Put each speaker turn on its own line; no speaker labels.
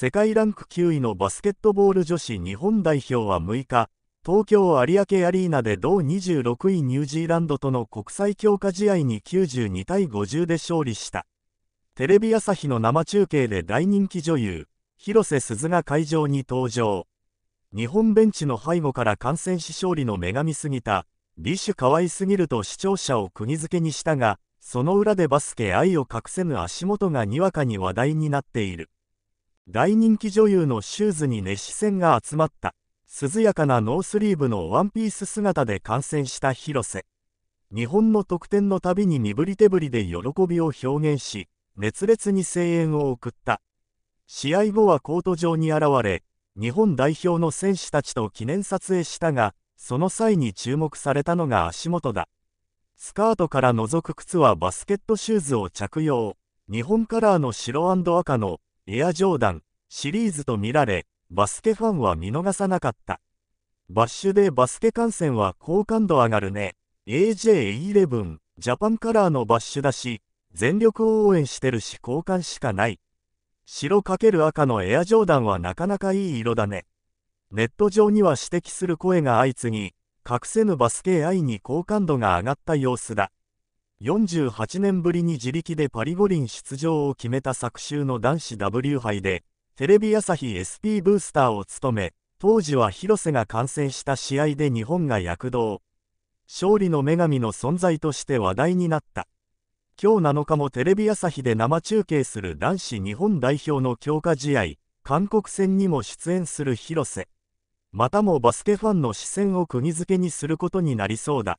世界ランク9位のバスケットボール女子日本代表は6日、東京有明アリーナで同26位ニュージーランドとの国際強化試合に92対50で勝利した。テレビ朝日の生中継で大人気女優、広瀬すずが会場に登場。日本ベンチの背後から観戦し勝利の女神すぎた、ビジュ可愛すぎると視聴者を釘付けにしたが、その裏でバスケ愛を隠せぬ足元がにわかに話題になっている。大人気女優のシューズに熱視線が集まった。涼やかなノースリーブのワンピース姿で観戦した広瀬。日本の得点のたびに身振り手振りで喜びを表現し、熱烈に声援を送った。試合後はコート上に現れ、日本代表の選手たちと記念撮影したが、その際に注目されたのが足元だ。スカートから覗く靴はバスケットシューズを着用。日本カラーの白赤のエアジョーダンシリーズと見られ、バスケファンは見逃さなかった。バッシュでバスケ観戦は好感度上がるね。AJ11 ジャパンカラーのバッシュだし、全力応援してるし交換しかない。白×赤のエアジョーダンはなかなかいい色だね。ネット上には指摘する声が相次ぎ、隠せぬバスケ愛に好感度が上がった様子だ。48年ぶりに自力でパリ五輪出場を決めた昨週の男子 W 杯で、テレビ朝日 SP ブースターを務め、当時は広瀬が観戦した試合で日本が躍動。勝利の女神の存在として話題になった。今日7日もテレビ朝日で生中継する男子日本代表の強化試合、韓国戦にも出演する広瀬。またもバスケファンの視線を釘付けにすることになりそうだ。